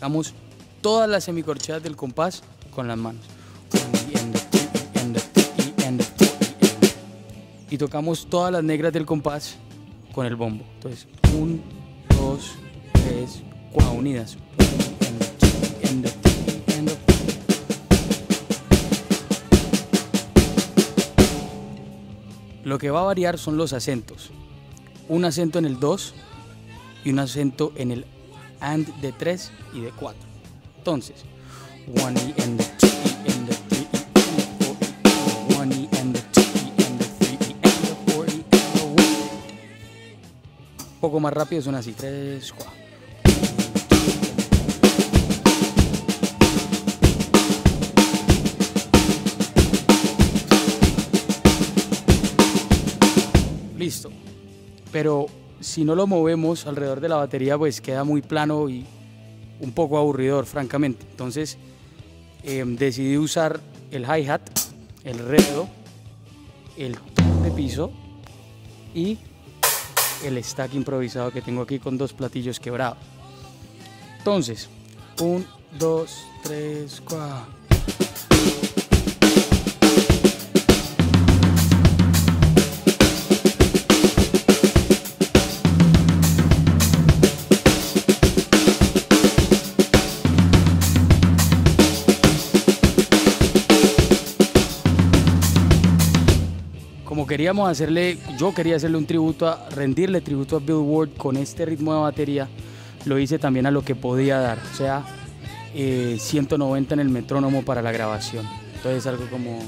Hagamos todas las semicorcheas del compás con las manos. Y tocamos todas las negras del compás con el bombo. Entonces, un, dos, tres, cuatro unidas. Lo que va a variar son los acentos. Un acento en el 2 y un acento en el and de 3 y de 4. Entonces, one E and the 2 E and the 3 E and the 4 E, and the 2 E and the 3 and the 4 and the 1. Un poco más rápido son así, 3, 4. Listo. Pero si no lo movemos alrededor de la batería, pues queda muy plano y un poco aburridor, francamente. Entonces em, decidí usar el hi-hat, el redo, el de piso y el stack improvisado que tengo aquí con dos platillos quebrados. Entonces, 1, 2, 3, 4. Queríamos hacerle, yo quería hacerle un tributo, a, rendirle tributo a Bill Ward con este ritmo de batería, lo hice también a lo que podía dar, o sea, eh, 190 en el metrónomo para la grabación. Entonces algo como